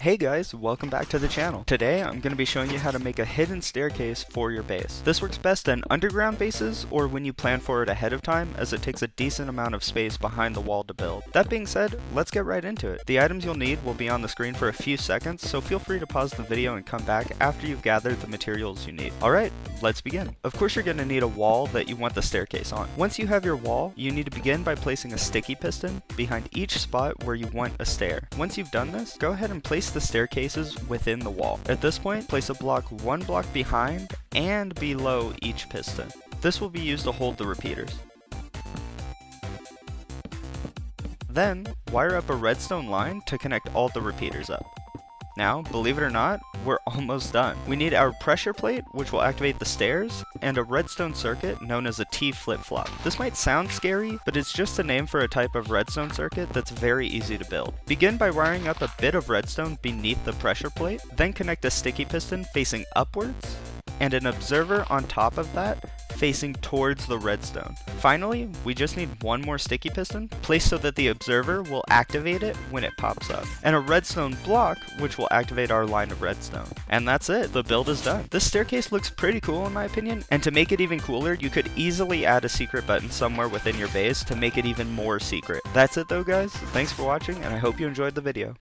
Hey guys, welcome back to the channel. Today I'm going to be showing you how to make a hidden staircase for your base. This works best in underground bases or when you plan for it ahead of time as it takes a decent amount of space behind the wall to build. That being said, let's get right into it. The items you'll need will be on the screen for a few seconds, so feel free to pause the video and come back after you've gathered the materials you need. Alright, let's begin. Of course you're going to need a wall that you want the staircase on. Once you have your wall, you need to begin by placing a sticky piston behind each spot where you want a stair. Once you've done this, go ahead and place the staircases within the wall. At this point, place a block one block behind and below each piston. This will be used to hold the repeaters. Then, wire up a redstone line to connect all the repeaters up. Now, believe it or not, we're almost done. We need our pressure plate, which will activate the stairs, and a redstone circuit known as a T flip-flop. This might sound scary, but it's just a name for a type of redstone circuit that's very easy to build. Begin by wiring up a bit of redstone beneath the pressure plate, then connect a sticky piston facing upwards, and an observer on top of that facing towards the redstone. Finally, we just need one more sticky piston, placed so that the observer will activate it when it pops up, and a redstone block which will activate our line of redstone. And that's it, the build is done. This staircase looks pretty cool in my opinion, and to make it even cooler, you could easily add a secret button somewhere within your base to make it even more secret. That's it though guys, thanks for watching, and I hope you enjoyed the video.